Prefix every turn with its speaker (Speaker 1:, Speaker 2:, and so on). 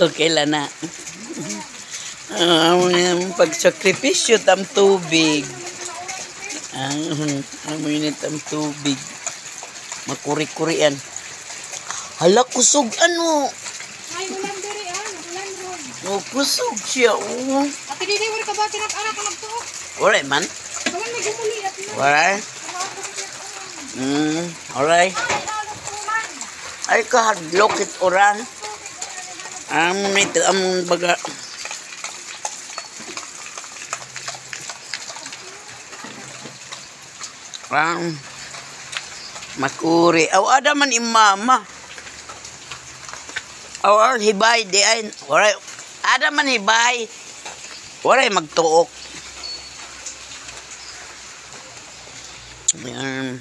Speaker 1: okay lang na. Ang um, pagsakripisyo tam tubig. Ang ang minit ang tubig. Makuri-kurian. Hala kusog ano?
Speaker 2: Ay, ulan diri ah. Ulan ron.
Speaker 1: Oh, kusog siya. Oh.
Speaker 2: Ate Didi, wala ka ba tinak-anak ka nagtuok?
Speaker 1: Alright man.
Speaker 2: Kawan may gumuli at na.
Speaker 1: Alright. Mm, alright. Ay kahadlok it orang. Ang minit ang baga. Ang makuri. Aw ada man imama. Aw hibay di ay. Alright. Ada man hibay. Alright magtuok. Yan.